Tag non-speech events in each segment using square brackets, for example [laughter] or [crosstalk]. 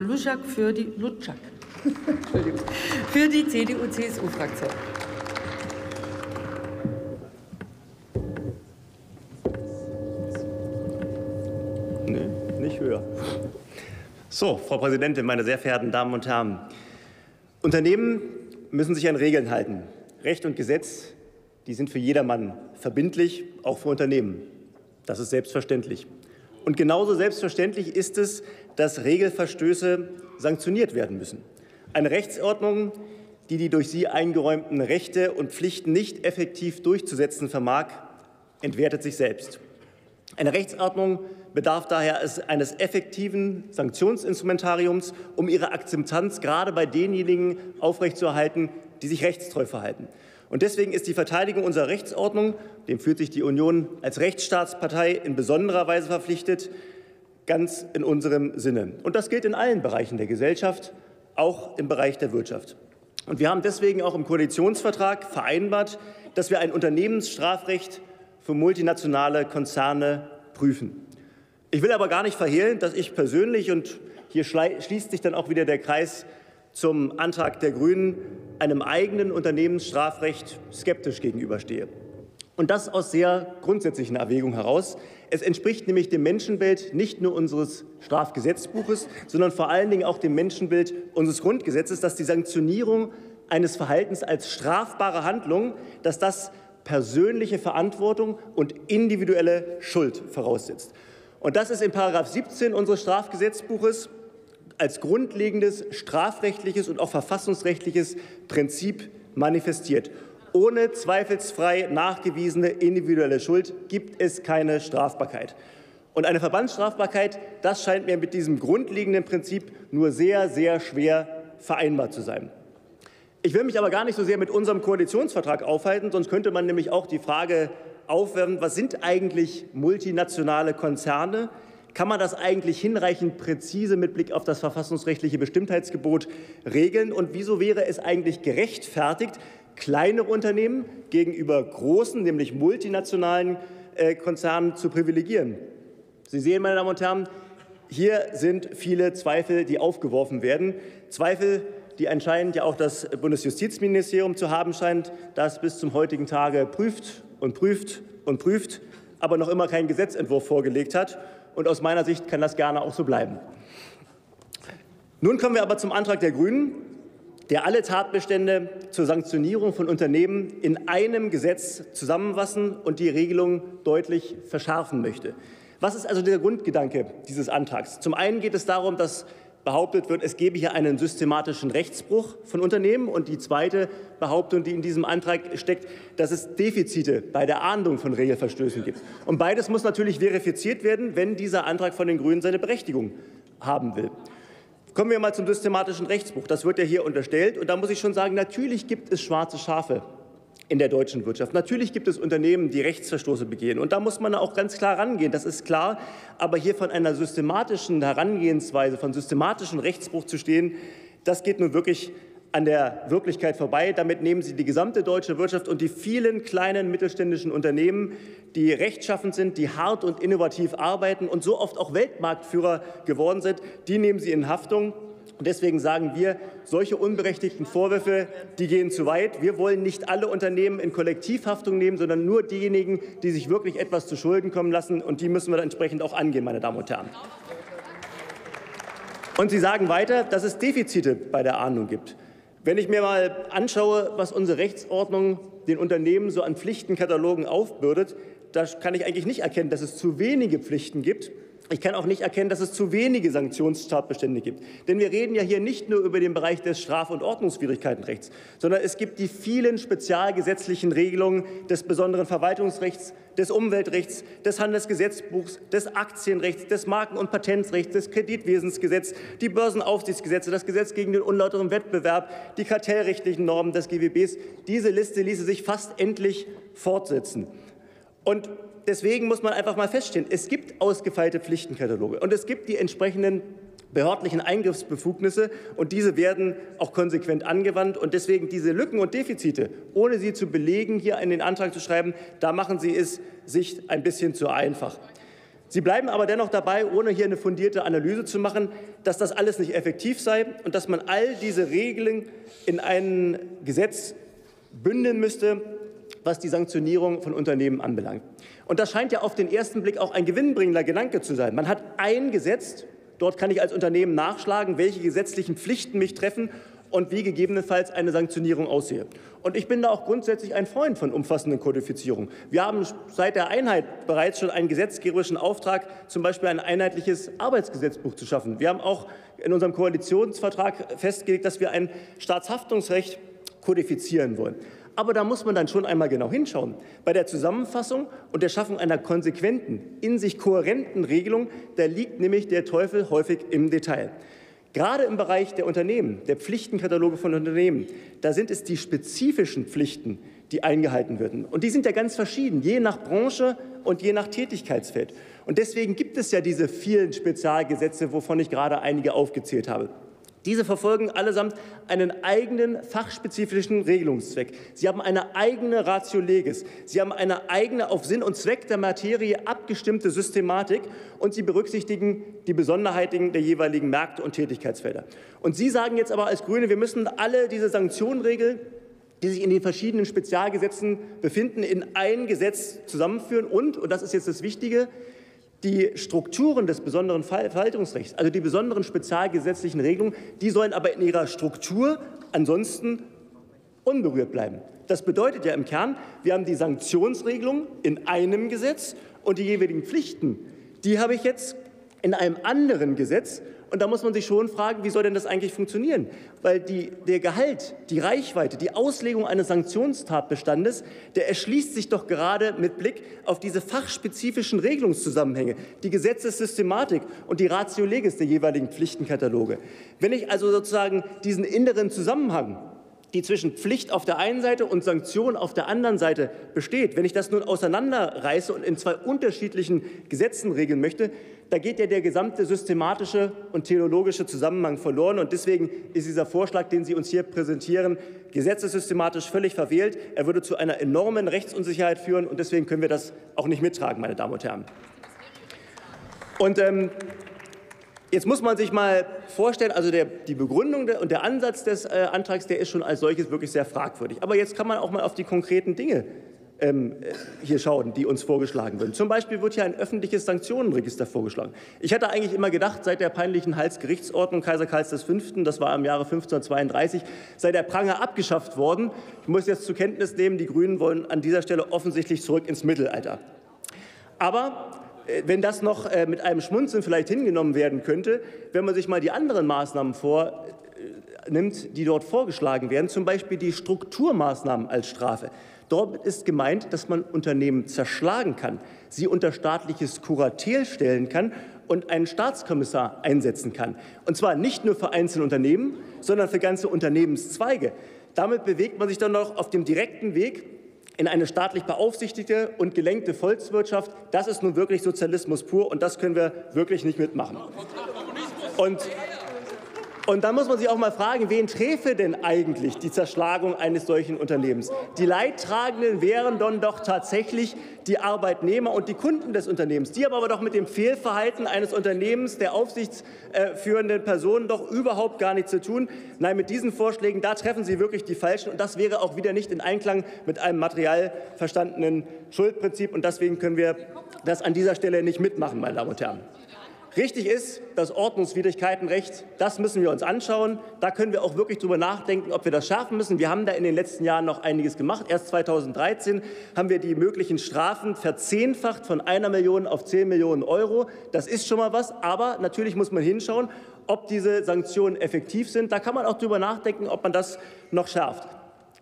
Luschak für die Lutschak. [laughs] für die CDU-CSU-Fraktion. Nee, nicht höher. So, Frau Präsidentin, meine sehr verehrten Damen und Herren. Unternehmen müssen sich an Regeln halten. Recht und Gesetz, die sind für jedermann verbindlich, auch für Unternehmen. Das ist selbstverständlich. Und genauso selbstverständlich ist es, dass Regelverstöße sanktioniert werden müssen. Eine Rechtsordnung, die die durch sie eingeräumten Rechte und Pflichten nicht effektiv durchzusetzen vermag, entwertet sich selbst. Eine Rechtsordnung bedarf daher eines effektiven Sanktionsinstrumentariums, um ihre Akzeptanz gerade bei denjenigen aufrechtzuerhalten, die sich rechtstreu verhalten. Und deswegen ist die Verteidigung unserer Rechtsordnung, dem fühlt sich die Union als Rechtsstaatspartei in besonderer Weise verpflichtet, ganz in unserem Sinne. Und das gilt in allen Bereichen der Gesellschaft, auch im Bereich der Wirtschaft. Und wir haben deswegen auch im Koalitionsvertrag vereinbart, dass wir ein Unternehmensstrafrecht für multinationale Konzerne prüfen. Ich will aber gar nicht verhehlen, dass ich persönlich, und hier schließt sich dann auch wieder der Kreis zum Antrag der Grünen, einem eigenen Unternehmensstrafrecht skeptisch gegenüberstehe. Und das aus sehr grundsätzlichen Erwägungen heraus. Es entspricht nämlich dem Menschenbild nicht nur unseres Strafgesetzbuches, sondern vor allen Dingen auch dem Menschenbild unseres Grundgesetzes, dass die Sanktionierung eines Verhaltens als strafbare Handlung, dass das persönliche Verantwortung und individuelle Schuld voraussetzt. Und das ist in Paragraph 17 unseres Strafgesetzbuches als grundlegendes strafrechtliches und auch verfassungsrechtliches Prinzip manifestiert. Ohne zweifelsfrei nachgewiesene individuelle Schuld gibt es keine Strafbarkeit. Und eine Verbandsstrafbarkeit, das scheint mir mit diesem grundlegenden Prinzip nur sehr, sehr schwer vereinbar zu sein. Ich will mich aber gar nicht so sehr mit unserem Koalitionsvertrag aufhalten, sonst könnte man nämlich auch die Frage aufwerfen, was sind eigentlich multinationale Konzerne? Kann man das eigentlich hinreichend präzise mit Blick auf das verfassungsrechtliche Bestimmtheitsgebot regeln? Und wieso wäre es eigentlich gerechtfertigt, kleinere Unternehmen gegenüber großen, nämlich multinationalen äh, Konzernen zu privilegieren? Sie sehen, meine Damen und Herren, hier sind viele Zweifel, die aufgeworfen werden. Zweifel, die anscheinend ja auch das Bundesjustizministerium zu haben scheint, das bis zum heutigen Tage prüft und prüft und prüft, aber noch immer keinen Gesetzentwurf vorgelegt hat und aus meiner Sicht kann das gerne auch so bleiben. Nun kommen wir aber zum Antrag der Grünen, der alle Tatbestände zur Sanktionierung von Unternehmen in einem Gesetz zusammenfassen und die Regelung deutlich verschärfen möchte. Was ist also der Grundgedanke dieses Antrags? Zum einen geht es darum, dass behauptet wird, es gebe hier einen systematischen Rechtsbruch von Unternehmen. Und die zweite Behauptung, die in diesem Antrag steckt, dass es Defizite bei der Ahndung von Regelverstößen gibt. Und beides muss natürlich verifiziert werden, wenn dieser Antrag von den Grünen seine Berechtigung haben will. Kommen wir mal zum systematischen Rechtsbruch. Das wird ja hier unterstellt. Und da muss ich schon sagen, natürlich gibt es schwarze Schafe in der deutschen Wirtschaft. Natürlich gibt es Unternehmen, die Rechtsverstoße begehen. Und da muss man auch ganz klar rangehen, das ist klar. Aber hier von einer systematischen Herangehensweise, von systematischem Rechtsbruch zu stehen, das geht nun wirklich an der Wirklichkeit vorbei. Damit nehmen Sie die gesamte deutsche Wirtschaft und die vielen kleinen mittelständischen Unternehmen, die rechtschaffend sind, die hart und innovativ arbeiten und so oft auch Weltmarktführer geworden sind, die nehmen Sie in Haftung. Und deswegen sagen wir, solche unberechtigten Vorwürfe, die gehen zu weit. Wir wollen nicht alle Unternehmen in Kollektivhaftung nehmen, sondern nur diejenigen, die sich wirklich etwas zu Schulden kommen lassen. Und die müssen wir dann entsprechend auch angehen, meine Damen und Herren. Und Sie sagen weiter, dass es Defizite bei der Ahndung gibt. Wenn ich mir mal anschaue, was unsere Rechtsordnung den Unternehmen so an Pflichtenkatalogen aufbürdet, da kann ich eigentlich nicht erkennen, dass es zu wenige Pflichten gibt. Ich kann auch nicht erkennen, dass es zu wenige Sanktionstatbestände gibt. Denn wir reden ja hier nicht nur über den Bereich des Straf- und Ordnungswidrigkeitenrechts, sondern es gibt die vielen spezialgesetzlichen Regelungen des besonderen Verwaltungsrechts, des Umweltrechts, des Handelsgesetzbuchs, des Aktienrechts, des Marken- und Patentrechts, des Kreditwesensgesetzes, die Börsenaufsichtsgesetze, das Gesetz gegen den unlauteren Wettbewerb, die kartellrechtlichen Normen des GWBs. Diese Liste ließe sich fast endlich fortsetzen. Und deswegen muss man einfach mal feststellen, es gibt ausgefeilte Pflichtenkataloge und es gibt die entsprechenden behördlichen Eingriffsbefugnisse und diese werden auch konsequent angewandt. Und deswegen diese Lücken und Defizite, ohne sie zu belegen, hier in den Antrag zu schreiben, da machen Sie es sich ein bisschen zu einfach. Sie bleiben aber dennoch dabei, ohne hier eine fundierte Analyse zu machen, dass das alles nicht effektiv sei und dass man all diese Regeln in ein Gesetz bündeln müsste, was die Sanktionierung von Unternehmen anbelangt. Und das scheint ja auf den ersten Blick auch ein gewinnbringender Gedanke zu sein. Man hat ein Gesetz, dort kann ich als Unternehmen nachschlagen, welche gesetzlichen Pflichten mich treffen und wie gegebenenfalls eine Sanktionierung aussehe. Und ich bin da auch grundsätzlich ein Freund von umfassenden Kodifizierungen. Wir haben seit der Einheit bereits schon einen gesetzgeberischen Auftrag, zum Beispiel ein einheitliches Arbeitsgesetzbuch zu schaffen. Wir haben auch in unserem Koalitionsvertrag festgelegt, dass wir ein Staatshaftungsrecht kodifizieren wollen. Aber da muss man dann schon einmal genau hinschauen. Bei der Zusammenfassung und der Schaffung einer konsequenten, in sich kohärenten Regelung, da liegt nämlich der Teufel häufig im Detail. Gerade im Bereich der Unternehmen, der Pflichtenkataloge von Unternehmen, da sind es die spezifischen Pflichten, die eingehalten werden. Und die sind ja ganz verschieden, je nach Branche und je nach Tätigkeitsfeld. Und deswegen gibt es ja diese vielen Spezialgesetze, wovon ich gerade einige aufgezählt habe. Diese verfolgen allesamt einen eigenen fachspezifischen Regelungszweck. Sie haben eine eigene Ratio legis. Sie haben eine eigene auf Sinn und Zweck der Materie abgestimmte Systematik und sie berücksichtigen die Besonderheiten der jeweiligen Märkte und Tätigkeitsfelder. Und Sie sagen jetzt aber als Grüne, wir müssen alle diese Sanktionenregeln die sich in den verschiedenen Spezialgesetzen befinden, in ein Gesetz zusammenführen und, und das ist jetzt das Wichtige, die Strukturen des besonderen Verwaltungsrechts, also die besonderen spezialgesetzlichen Regelungen, die sollen aber in ihrer Struktur ansonsten unberührt bleiben. Das bedeutet ja im Kern, wir haben die Sanktionsregelung in einem Gesetz und die jeweiligen Pflichten, die habe ich jetzt in einem anderen Gesetz und da muss man sich schon fragen, wie soll denn das eigentlich funktionieren? Weil die, der Gehalt, die Reichweite, die Auslegung eines Sanktionstatbestandes, der erschließt sich doch gerade mit Blick auf diese fachspezifischen Regelungszusammenhänge, die Gesetzessystematik und die Ratio legis der jeweiligen Pflichtenkataloge. Wenn ich also sozusagen diesen inneren Zusammenhang die zwischen Pflicht auf der einen Seite und Sanktion auf der anderen Seite besteht, wenn ich das nun auseinanderreiße und in zwei unterschiedlichen Gesetzen regeln möchte, da geht ja der gesamte systematische und theologische Zusammenhang verloren. Und deswegen ist dieser Vorschlag, den Sie uns hier präsentieren, gesetzessystematisch völlig verwählt. Er würde zu einer enormen Rechtsunsicherheit führen. Und deswegen können wir das auch nicht mittragen, meine Damen und Herren. Und ähm, Jetzt muss man sich mal vorstellen, also der, die Begründung und der Ansatz des äh, Antrags, der ist schon als solches wirklich sehr fragwürdig. Aber jetzt kann man auch mal auf die konkreten Dinge ähm, äh, hier schauen, die uns vorgeschlagen werden. Zum Beispiel wird hier ein öffentliches Sanktionenregister vorgeschlagen. Ich hatte eigentlich immer gedacht, seit der peinlichen Halsgerichtsordnung Kaiser Karls V., das war im Jahre 1532, sei der Pranger abgeschafft worden. Ich muss jetzt zur Kenntnis nehmen, die Grünen wollen an dieser Stelle offensichtlich zurück ins Mittelalter. Aber wenn das noch äh, mit einem Schmunzeln vielleicht hingenommen werden könnte, wenn man sich mal die anderen Maßnahmen vornimmt, die dort vorgeschlagen werden, zum Beispiel die Strukturmaßnahmen als Strafe. Dort ist gemeint, dass man Unternehmen zerschlagen kann, sie unter staatliches Kuratel stellen kann und einen Staatskommissar einsetzen kann. Und zwar nicht nur für einzelne Unternehmen, sondern für ganze Unternehmenszweige. Damit bewegt man sich dann noch auf dem direkten Weg in eine staatlich beaufsichtigte und gelenkte Volkswirtschaft. Das ist nun wirklich Sozialismus pur und das können wir wirklich nicht mitmachen. Und und dann muss man sich auch mal fragen, wen träfe denn eigentlich die Zerschlagung eines solchen Unternehmens? Die Leidtragenden wären dann doch tatsächlich die Arbeitnehmer und die Kunden des Unternehmens. Die haben aber doch mit dem Fehlverhalten eines Unternehmens, der aufsichtsführenden Personen doch überhaupt gar nichts zu tun. Nein, mit diesen Vorschlägen, da treffen Sie wirklich die Falschen. Und das wäre auch wieder nicht in Einklang mit einem material verstandenen Schuldprinzip. Und deswegen können wir das an dieser Stelle nicht mitmachen, meine Damen und Herren. Richtig ist, das Ordnungswidrigkeitenrecht, das müssen wir uns anschauen. Da können wir auch wirklich darüber nachdenken, ob wir das schärfen müssen. Wir haben da in den letzten Jahren noch einiges gemacht. Erst 2013 haben wir die möglichen Strafen verzehnfacht von einer Million auf zehn Millionen Euro. Das ist schon mal was. Aber natürlich muss man hinschauen, ob diese Sanktionen effektiv sind. Da kann man auch darüber nachdenken, ob man das noch schärft.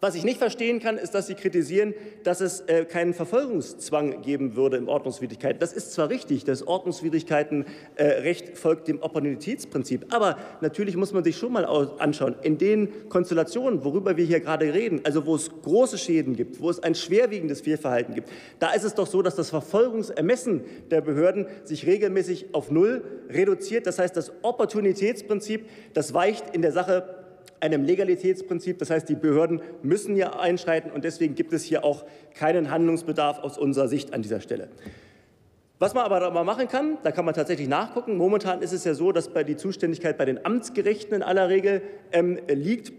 Was ich nicht verstehen kann, ist, dass Sie kritisieren, dass es äh, keinen Verfolgungszwang geben würde im Ordnungswidrigkeiten. Das ist zwar richtig, das Ordnungswidrigkeitenrecht äh, folgt dem Opportunitätsprinzip, aber natürlich muss man sich schon mal anschauen, in den Konstellationen, worüber wir hier gerade reden, also wo es große Schäden gibt, wo es ein schwerwiegendes Fehlverhalten gibt, da ist es doch so, dass das Verfolgungsermessen der Behörden sich regelmäßig auf Null reduziert. Das heißt, das Opportunitätsprinzip, das weicht in der Sache einem Legalitätsprinzip. Das heißt, die Behörden müssen hier einschreiten und deswegen gibt es hier auch keinen Handlungsbedarf aus unserer Sicht an dieser Stelle. Was man aber mal machen kann, da kann man tatsächlich nachgucken. Momentan ist es ja so, dass die Zuständigkeit bei den Amtsgerichten in aller Regel ähm, liegt.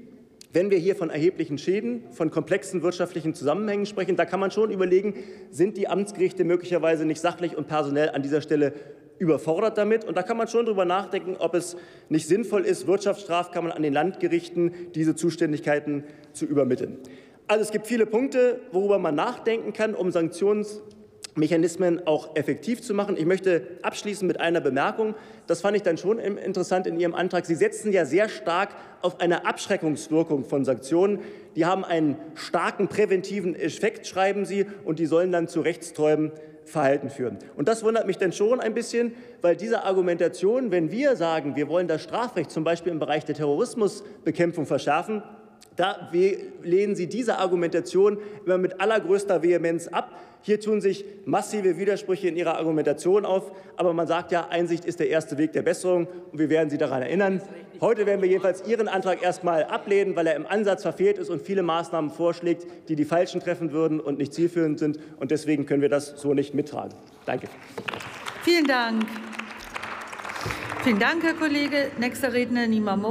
Wenn wir hier von erheblichen Schäden, von komplexen wirtschaftlichen Zusammenhängen sprechen, da kann man schon überlegen, sind die Amtsgerichte möglicherweise nicht sachlich und personell an dieser Stelle überfordert damit. Und da kann man schon darüber nachdenken, ob es nicht sinnvoll ist, Wirtschaftsstrafkammern an den Landgerichten diese Zuständigkeiten zu übermitteln. Also es gibt viele Punkte, worüber man nachdenken kann, um Sanktions Mechanismen auch effektiv zu machen. Ich möchte abschließen mit einer Bemerkung. Das fand ich dann schon interessant in Ihrem Antrag. Sie setzen ja sehr stark auf eine Abschreckungswirkung von Sanktionen. Die haben einen starken präventiven Effekt, schreiben Sie, und die sollen dann zu rechtstreuem Verhalten führen. Und das wundert mich dann schon ein bisschen, weil diese Argumentation, wenn wir sagen, wir wollen das Strafrecht zum Beispiel im Bereich der Terrorismusbekämpfung verschärfen, da lehnen Sie diese Argumentation immer mit allergrößter Vehemenz ab. Hier tun sich massive Widersprüche in Ihrer Argumentation auf. Aber man sagt ja, Einsicht ist der erste Weg der Besserung. Und wir werden Sie daran erinnern. Heute werden wir jedenfalls Ihren Antrag erst einmal ablehnen, weil er im Ansatz verfehlt ist und viele Maßnahmen vorschlägt, die die Falschen treffen würden und nicht zielführend sind. Und deswegen können wir das so nicht mittragen. Danke. Vielen Dank. Vielen Dank, Herr Kollege. Nächster Redner Nima Mo.